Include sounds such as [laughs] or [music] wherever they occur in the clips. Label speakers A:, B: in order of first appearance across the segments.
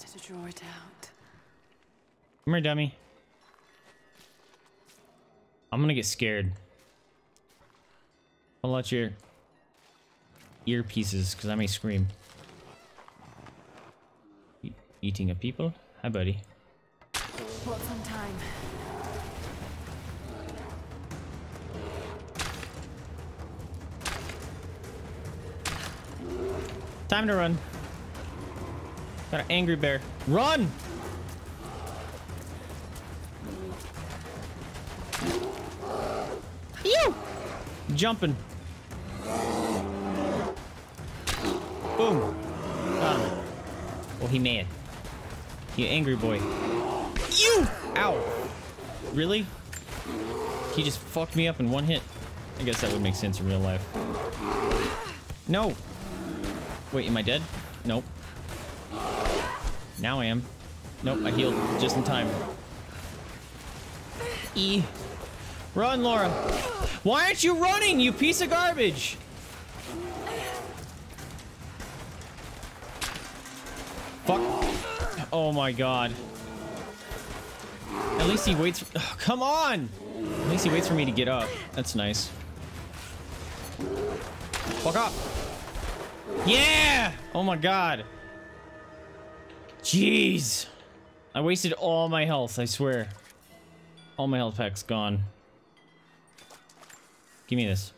A: better to draw it out.
B: Come here, dummy. I'm gonna get scared. I'll let your earpieces, because I may scream. E- eating a people? Hi, buddy.
A: What's on time?
B: Time to run. Got an angry bear. Run! You! Jumping. Boom. Got him. Oh, he mad. You angry boy. You! Ow! Really? He just fucked me up in one hit. I guess that would make sense in real life. No! Wait, am I dead? Nope. Now I am. Nope, I healed just in time. E. Run, Lara. Why aren't you running, you piece of garbage? Fuck. Oh my god. At least he waits. Oh, come on! At least he waits for me to get up. That's nice. Fuck up. Yeah! Oh my god. Jeez. I wasted all my health, I swear. All my health packs gone. Give me this.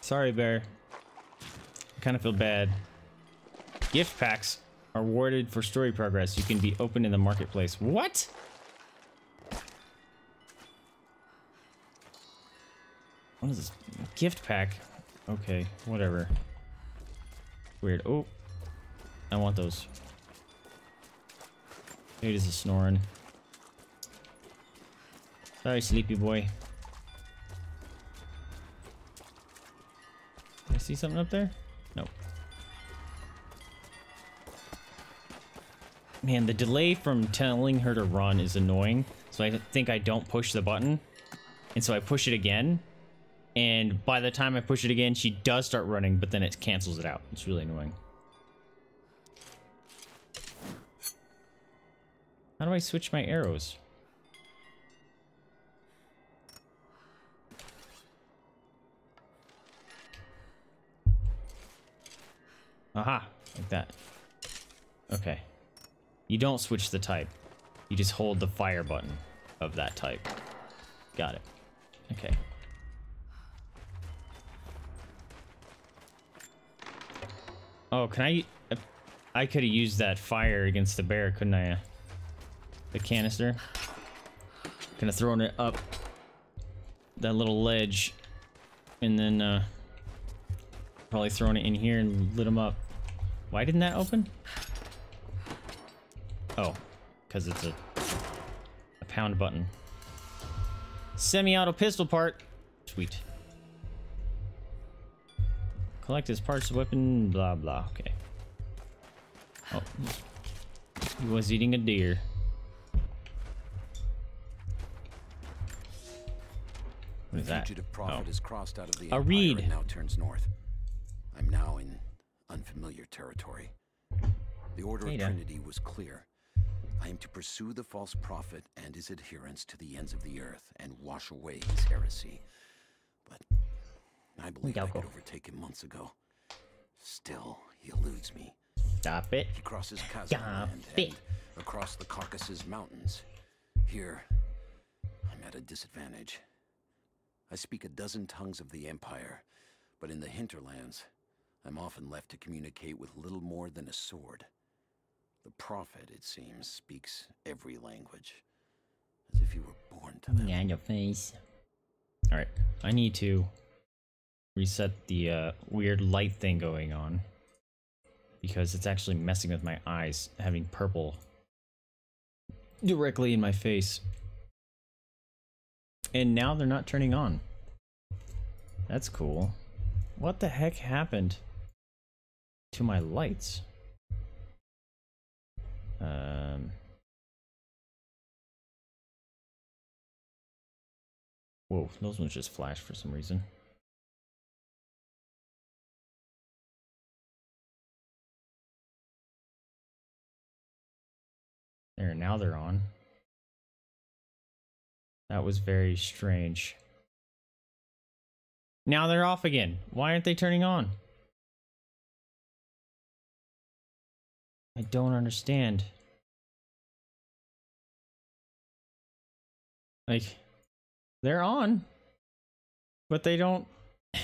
B: Sorry, bear. I kind of feel bad. Gift packs are awarded for story progress. You can be opened in the marketplace. What? What is this? Gift pack? Okay, whatever. Weird. Oh, I want those. It is a snoring. Sorry, sleepy boy. I see something up there? Nope. Man, the delay from telling her to run is annoying. So I think I don't push the button. And so I push it again. And by the time I push it again, she does start running, but then it cancels it out. It's really annoying. How do I switch my arrows? Aha, like that. Okay. You don't switch the type. You just hold the fire button of that type. Got it. Okay. Oh, can I... I could have used that fire against the bear, couldn't I? The canister. Could have throwing it up that little ledge. And then, uh... Probably throwing it in here and lit them up. Why didn't that open? Oh, because it's a, a pound button. Semi-auto pistol part. Sweet. Collect his parts, weapon, blah, blah. Okay. Oh. He was eating a deer. What is
C: the
B: that?
C: fugitive prophet
B: Oh.
C: is crossed out of the
B: A
C: Empire
B: reed.
C: and now turns north. I'm now in unfamiliar territory. The order
B: Hey,
C: of. Trinity was clear. I am to pursue the false prophet and his adherents to the ends of the earth and wash away his heresy. But I believe I could overtake him months ago. Still, he eludes me.
B: Stop it.
C: He crosses Kazan
B: Stop
C: and,
B: it.
C: and across the Caucasus Mountains. Here, I'm at a disadvantage. I speak a dozen tongues of the Empire, but in the hinterlands, I'm often left to communicate with little more than a sword. The Prophet, it seems, speaks every language, as if you were born to them.
B: Yeah, in your face. Alright, I need to reset the uh, weird light thing going on. Because it's actually messing with my eyes, having purple directly in my face. And now they're not turning on. That's cool. What the heck happened to my lights? Um, whoa, those ones just flashed for some reason. There, now they're on. That was very strange. Now they're off again. Why aren't they turning on? I don't understand. Like, they're on, but they don't. [laughs]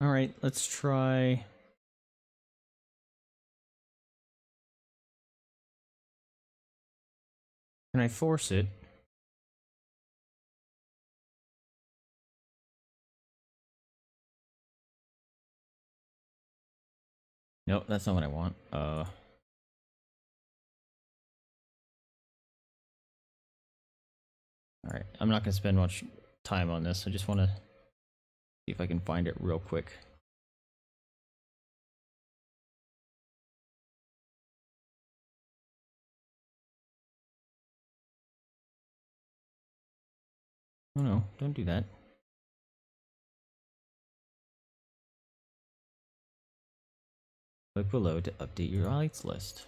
B: All right, let's try. Can I force it? Nope, that's not what I want. Uh. All right, I'm not gonna spend much time on this. I just want to see if I can find it real quick. Oh no, don't do that. Click below to update your lights list.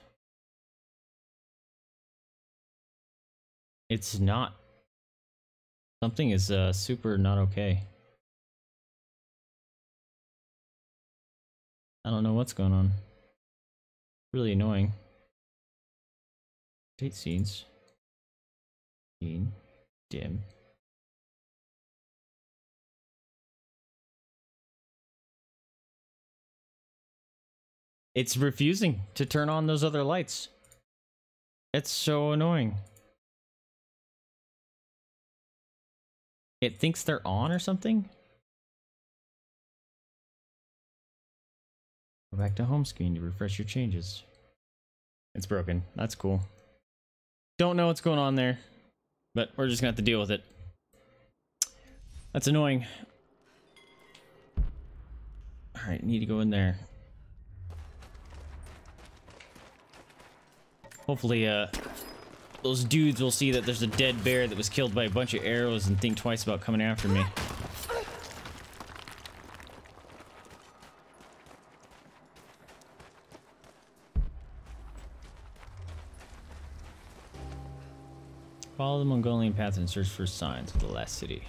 B: It's not. Something is uh, super not okay. I don't know what's going on. Really annoying. Date scenes. Scene. Dim. It's refusing to turn on those other lights. It's so annoying. It thinks they're on or something? Go back to home screen to refresh your changes. It's broken. That's cool. Don't know what's going on there, but we're just gonna have to deal with it. That's annoying. Alright, need to go in there. Hopefully, uh, those dudes will see that there's a dead bear that was killed by a bunch of arrows and think twice about coming after me. Follow the Mongolian path and search for signs of the last city.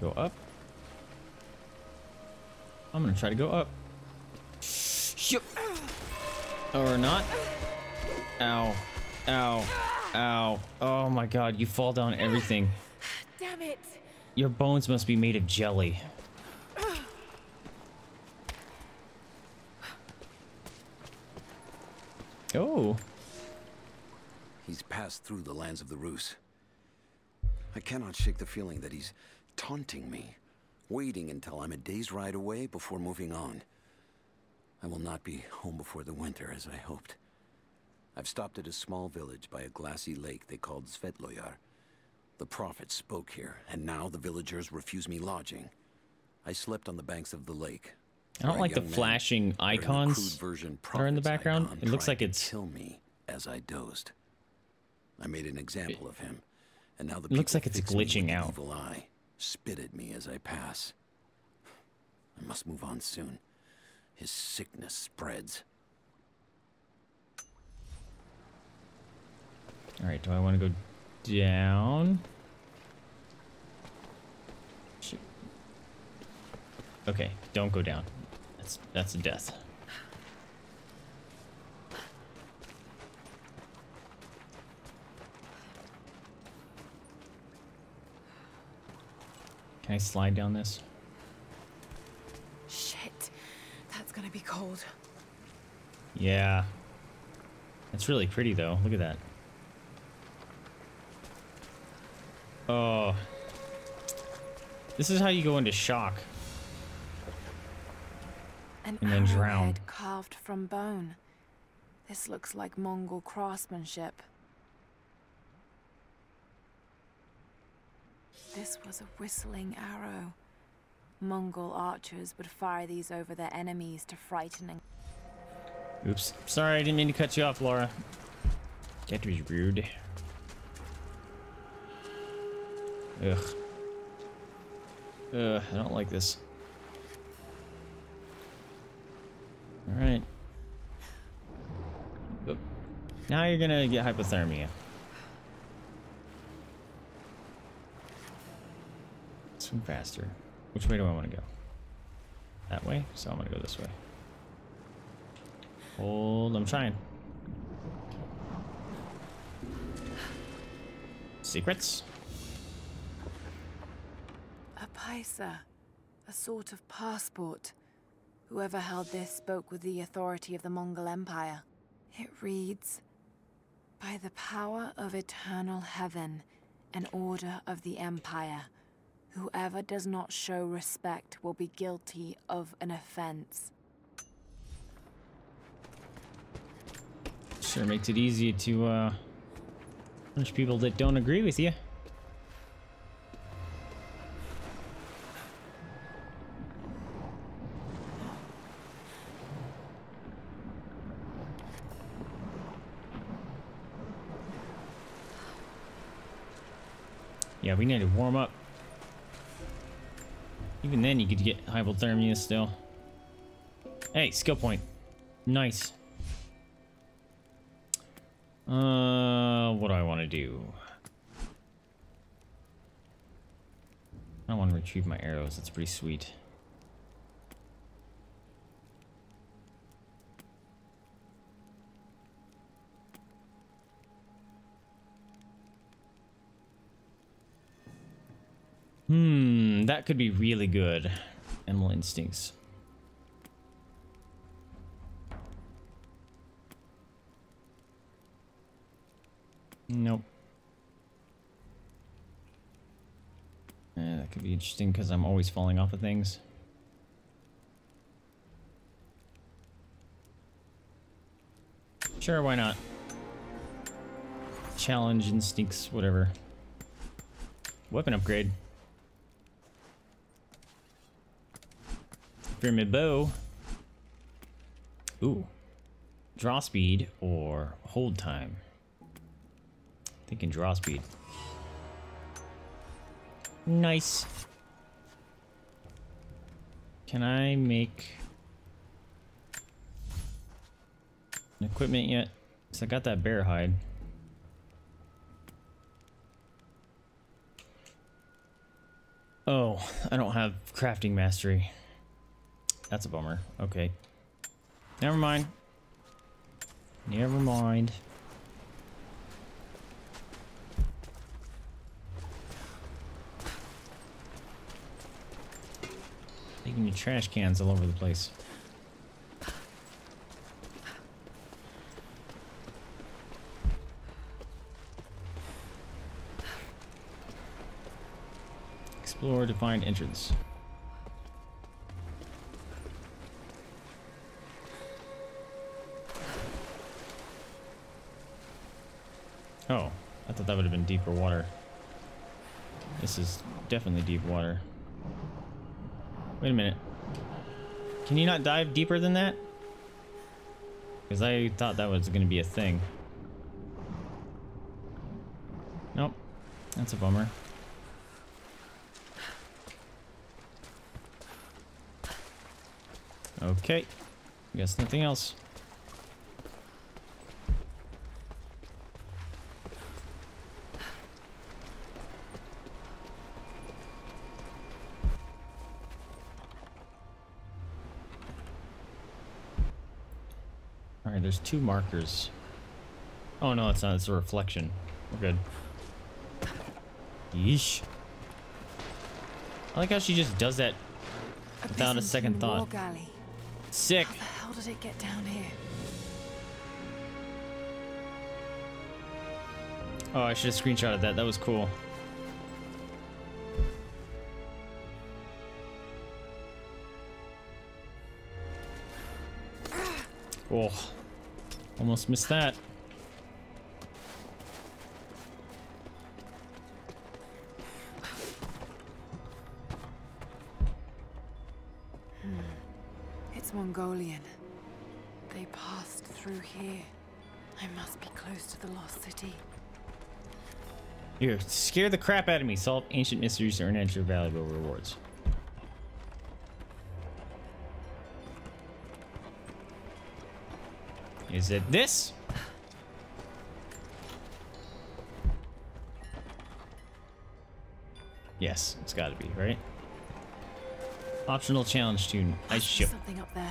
B: Go up. I'm gonna try to go up. Or not. Ow. Ow. Ow. Oh my god, you fall down everything.
A: Damn it!
B: Your bones must be made of jelly. Oh.
C: He's passed through the lands of the Rus. I cannot shake the feeling that he's taunting me, waiting until I'm a day's ride away before moving on. I will not be home before the winter as I hoped. I've stopped at a small village by a glassy lake they called Svetloyar. The prophet spoke here, and now the villagers refuse me lodging. I slept on the banks of the lake.
B: I don't like the flashing icons
C: version
B: that are in the background. It looks like it's-
C: kill me as I dozed. I made an example of him, and now the
B: It looks like it's glitching out.
C: Evil eye, spit at me as I pass. I must move on soon. His sickness spreads.
B: All right, do I want to go down? Okay, don't go down. That's that's a death. Can I slide down this?
A: Gonna be cold.
B: Yeah. It's really pretty though. Look at that. Oh. This is how you go into shock.
A: An
B: And then drown.
A: carved from bone. This looks like Mongol craftsmanship. This was a whistling arrow. Mongol archers would fire these over their enemies to frighten and...
B: Oops. Sorry, I didn't mean to cut you off, Lara. That was rude. Ugh. Ugh, I don't like this. Alright. Now you're gonna get hypothermia. Swim faster. Which way do I want to go? That way? So I'm gonna go this way. Hold, I'm trying. Secrets?
A: A paiza, a sort of passport. Whoever held this spoke with the authority of the Mongol Empire. It reads, By the power of eternal heaven and order of the Empire, whoever does not show respect will be guilty of an offense.
B: Sure makes it easy to uh, punish people that don't agree with you. Yeah, we need to warm up. Even then, you could get hypothermia still. Hey, skill point. Nice. Uh, what do I want to do? I want to retrieve my arrows. That's pretty sweet. Hmm, that could be really good. Animal instincts. Nope. Eh, that could be interesting because I'm always falling off of things. Sure, why not? Challenge instincts, whatever. Weapon upgrade. Pyramid bow. Ooh. Draw speed or hold time. Thinking draw speed. Nice. Can I make an equipment yet? Cause I got that bear hide. Oh, I don't have crafting mastery. That's a bummer. Okay. Never mind. Never mind. Taking your trash cans all over the place. Explore to find entrance. Oh, I thought that would have been deeper water. This is definitely deep water. Wait a minute. Can you not dive deeper than that? Because I thought that was going to be a thing. Nope. That's a bummer. Okay. Guess nothing else. Alright, there's two markers. Oh no, it's not. It's a reflection. We're good. Yeesh. I like how she just does that without a second thought.
A: galley.
B: Sick.
A: How the hell did it get down here?
B: Oh, I should have screenshotted that. That was cool. Oh, almost missed that.
A: It's Mongolian. They passed through here. I must be close to the lost city.
B: Here, scare the crap out of me. Solve ancient mysteries to earn extra valuable rewards. Is it this? Yes, it's gotta be, right? Optional challenge tune. Ice ship.
A: Something up there.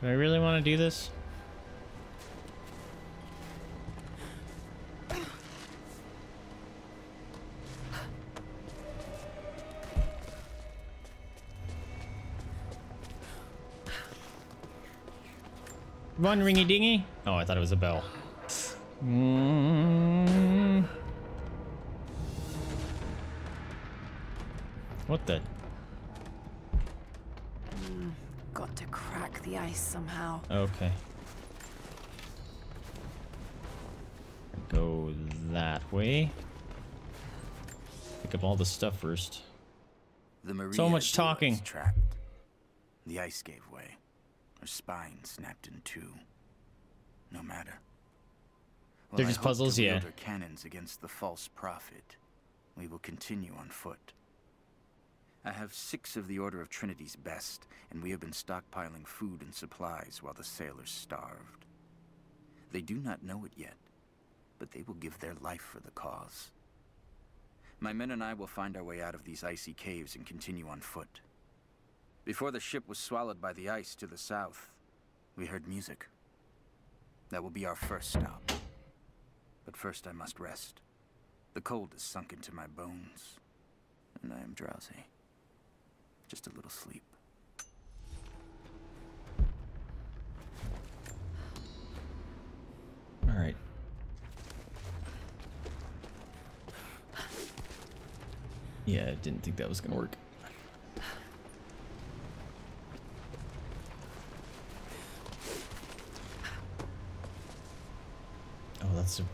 B: Do I really want to do this? Run, ringy dingy. Oh, I thought it was a bell. Mm. What the?
A: Got to crack the ice somehow.
B: Okay. Go that way. Pick up all the stuff first.
C: The Maria
B: So much talking.
C: is trapped. The ice gave way. Her spine snapped in two. No matter. While
B: They're just puzzles, yeah.
C: cannons against the false prophet. We will continue on foot. I have six of the Order of Trinity's best, and we have been stockpiling food and supplies while the sailors starved. They do not know it yet, but they will give their life for the cause. My men and I will find our way out of these icy caves and continue on foot. Before the ship was swallowed by the ice to the south, we heard music. That will be our first stop. But first I must rest. The cold has sunk into my bones, and I am drowsy. Just a little sleep.
B: All right. Yeah, I didn't think that was gonna work. Oh, that's a,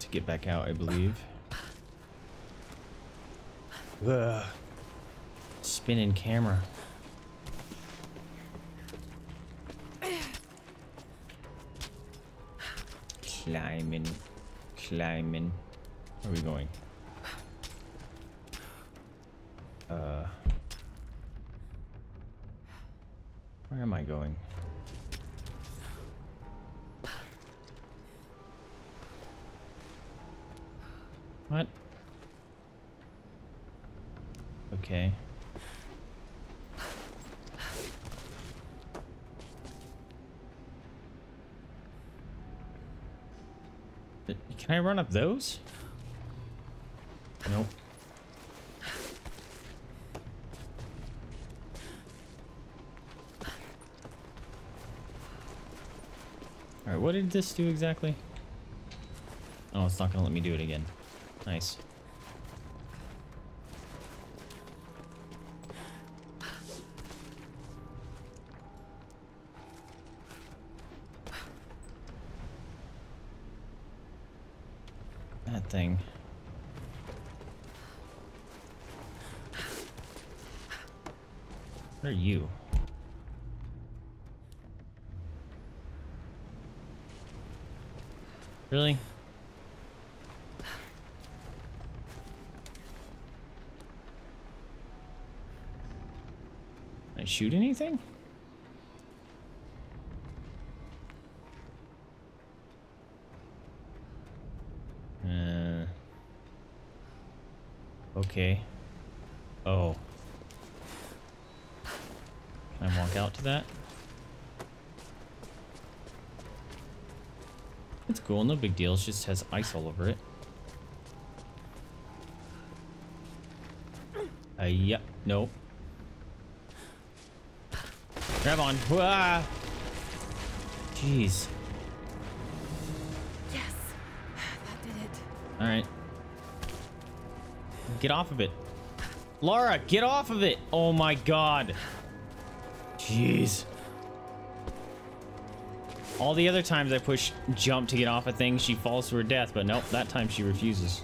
B: to get back out, I believe. Ugh. Spinning camera. Climbing. Climbing. Where are we going? Uh. Where am I going? What? Okay. Can I run up those? Nope. Alright, what did this do exactly? Oh, it's not gonna let me do it again. Nice. That thing. Are you? Really? I shoot anything? Uh. Okay. Oh. Can I walk out to that? It's cool, no big deal. It just has ice all over it. Uh, yeah, no. Grab on. Wah! Jeez.
A: Yes, that did it.
B: Alright. Get off of it. Lara, get off of it! Oh my god. Jeez. All the other times I push jump to get off a thing, she falls to her death, but nope, that time she refuses.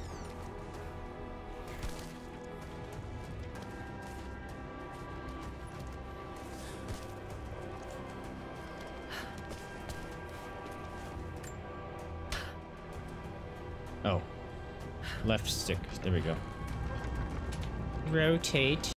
B: Left stick. There we go. Rotate.